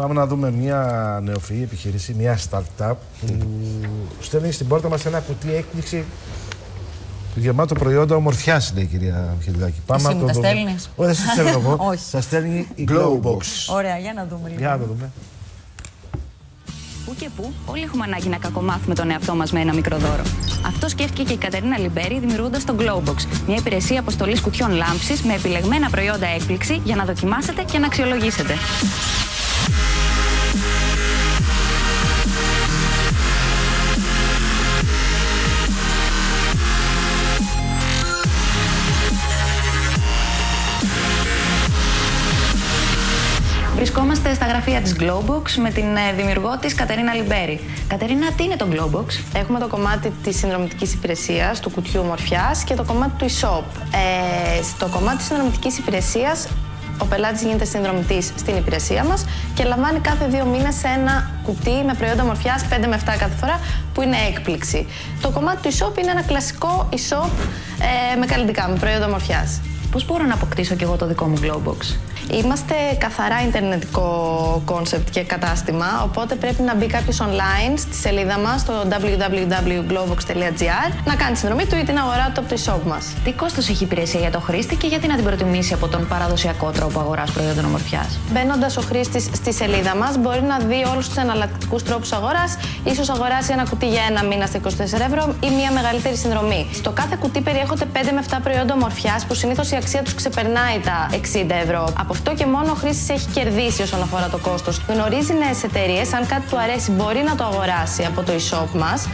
Πάμε να δούμε μια νεοφυή επιχείρηση, μια startup που στέλνει στην πόρτα μας ένα κουτί έκπληξη γεμάτο προϊόντα ομορφιάς, λέει η κυρία Μιχελιδάκη. Πάμε Εσύ μου τα στέλνεις; Όχι, δεν σας στέλνω εγώ. Σας στέλνει η Glowbox. Ωραία, για να δούμε λίγο. Για να το δούμε. Πού και πού, όλοι έχουμε ανάγκη να κακομάθουμε τον εαυτό μας με ένα μικρό δώρο. Αυτό σκέφτηκε και η Κατερίνα Λιμπέρη δημιουργώντας το Glowbox, μια υπηρεσία αποστολής κουτιών λάμψης με επιλεγμένα προϊόντα έκπληξη για να δοκιμάσετε και να αξιολογήσετε. Βρισκόμαστε στα γραφεία της Glowbox με την ε, δημιουργό της Κατερίνα Λιμπέρη. Κατερίνα, τι είναι το Glowbox? Έχουμε το κομμάτι της συνδρομητικής υπηρεσίας, του κουτιού μορφιάς και το κομμάτι του e-shop. Ε, στο κομμάτι της συνδρομητικής υπηρεσίας ο πελάτης γίνεται συνδρομητής στην υπηρεσία μας και λαμβάνει κάθε δύο μήνες ένα κουτί με προϊόντα μορφιά 5 με 7 κάθε φορά που είναι έκπληξη. Το κομμάτι του e-shop είναι ένα κλασικό e-shop ε, με καλλιτικά, με προϊόντα μορφιά. Πώς μπορώ να αποκτήσω κι εγώ το δικό μου Glowbox. Είμαστε καθαρά ιντερνετικό concept και κατάστημα, οπότε πρέπει να μπει κάποιος online στη σελίδα μας στο www.glowbox.gr να κάνει συνδρομή του ή την αγορά του από το e-shop μας. Τι κόστος έχει η υπηρεσία για το χρήστη και γιατί να την προτιμήσει από τον παραδοσιακό τρόπο αγοράς προϊόντων ομορφιάς; Μπαίνοντας ο χρήστης στη σελίδα μας, μπορεί να δει όλους τους εναλλακτικούς τρόπους αγοράς, ίσως αγοράσει ένα κουτί για ένα μήνα στα 24 ευρώ ή μια μεγαλύτερη συνδρομή. Στο κάθε κουτί περιέχονται 5 με 7 προϊόντα ομορφιάς που συνήθως η αξία τους ξεπερνάει τα 60 ευρώ. Από αυτό και μόνο ο χρήστης έχει κερδίσει όσον αφορά το κόστος. Γνωρίζει νέες εταιρείες, αν κάτι του αρέσει, μπορεί να το αγοράσει από το e-shop μας.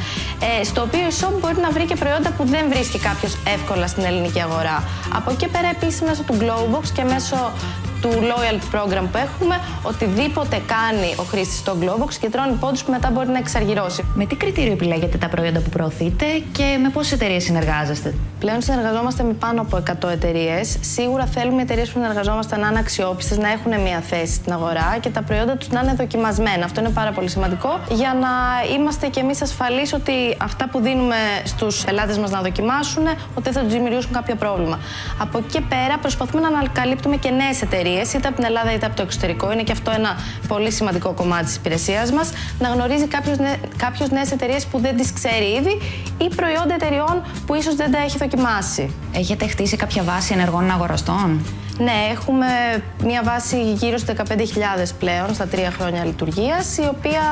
Ε, στο οποίο e-shop μπορεί να βρει και προϊόντα που δεν βρίσκει κάποιος εύκολα στην ελληνική αγορά. Από εκεί πέρα, επίσης μέσω του Glowbox και μέσω του loyalty program που έχουμε, οτιδήποτε κάνει ο χρήστης στο Globox και τρώνει πόντους που μετά μπορεί να εξαργυρώσει. Με τι κριτήριο επιλέγετε τα προϊόντα που προωθείτε και με πόσες εταιρείες συνεργάζεστε; Πλέον συνεργαζόμαστε με πάνω από 100 εταιρείες. Σίγουρα θέλουμε οι εταιρείες που συνεργαζόμαστε να είναι αξιόπιστες, να έχουν μια θέση στην αγορά και τα προϊόντα τους να είναι δοκιμασμένα. Αυτό είναι πάρα πολύ σημαντικό για να είμαστε κι εμείς ασφαλείς ότι αυτά που δίνουμε στους πελάτες μας να δοκιμάσουν, ότι θα τους δημιουργήσουν κάποιο πρόβλημα. Από εκεί και πέρα προσπαθούμε να ανακαλύπτουμε και νέες εταιρείες εταιρείε, είτε από την Ελλάδα είτε από το εξωτερικό. Είναι και αυτό ένα πολύ σημαντικό κομμάτι της υπηρεσίας μας. Να γνωρίζει κάποιος νέες εταιρείες που δεν τις ξέρει ήδη ή προϊόντα εταιρεών που ίσως δεν τα έχει δοκιμάσει. Έχετε χτίσει κάποια βάση ενεργών αγοραστών. Ναι, έχουμε μια βάση γύρω στι 15.000 πλέον στα τρία χρόνια λειτουργίας, η οποία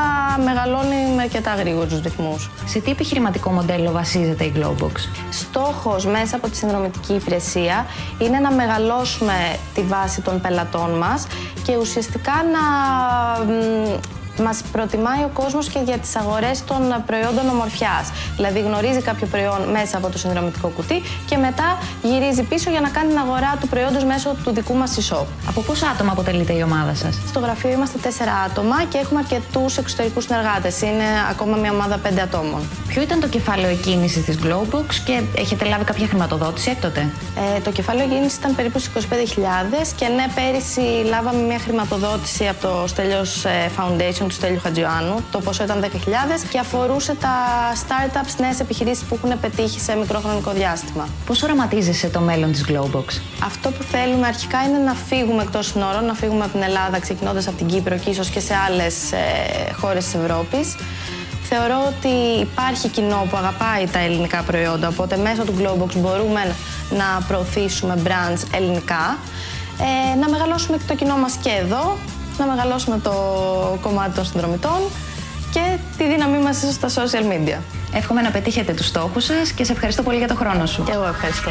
μεγαλώνει με αρκετά γρήγορους ρυθμούς. Σε τι επιχειρηματικό μοντέλο βασίζεται η Glowbox, Στόχος μέσα από τη συνδρομητική υπηρεσία είναι να μεγαλώσουμε τη βάση των πελατών μας και ουσιαστικά να Μας προτιμάει ο κόσμος και για τις αγορές των προϊόντων ομορφιάς. Δηλαδή, γνωρίζει κάποιο προϊόν μέσα από το συνδρομητικό κουτί και μετά γυρίζει πίσω για να κάνει την αγορά του προϊόντος μέσω του δικού μας e-shop. Από πόσα άτομα αποτελείται η ομάδα σας, Στο γραφείο είμαστε τέσσερα άτομα και έχουμε αρκετούς εξωτερικούς συνεργάτες. Είναι ακόμα μια ομάδα πέντε ατόμων. Ποιο ήταν το κεφάλαιο εκκίνησης της Glowbox και έχετε λάβει κάποια χρηματοδότηση έκτοτε; Ε, το κεφάλαιο εκκίνησης ήταν περίπου 25.000 και ναι, πέρυσι λάβαμε μια χρηματοδότηση από το Στέλιος ε, Foundation του Στέλιου Χατζιωάννου. Το ποσό ήταν 10.000 και αφορούσε τα startups, νέες επιχειρήσεις που έχουν πετύχει σε μικρό χρονικό διάστημα. Πώς οραματίζεσαι το μέλλον της Glowbox, Αυτό που θέλουμε αρχικά είναι να φύγουμε εκτός συνόρων, να φύγουμε από την Ελλάδα, ξεκινώντας από την Κύπρο και ίσως και σε άλλες ε, χώρες της Ευρώπης. Θεωρώ ότι υπάρχει κοινό που αγαπάει τα ελληνικά προϊόντα, οπότε μέσω του Glowbox μπορούμε να προωθήσουμε brands ελληνικά, ε, να μεγαλώσουμε και το κοινό μας και εδώ, να μεγαλώσουμε το κομμάτι των συνδρομητών και τη δύναμή μας στα social media. Εύχομαι να πετύχετε τους στόχους σας και σε ευχαριστώ πολύ για το χρόνο σου. Και εγώ ευχαριστώ.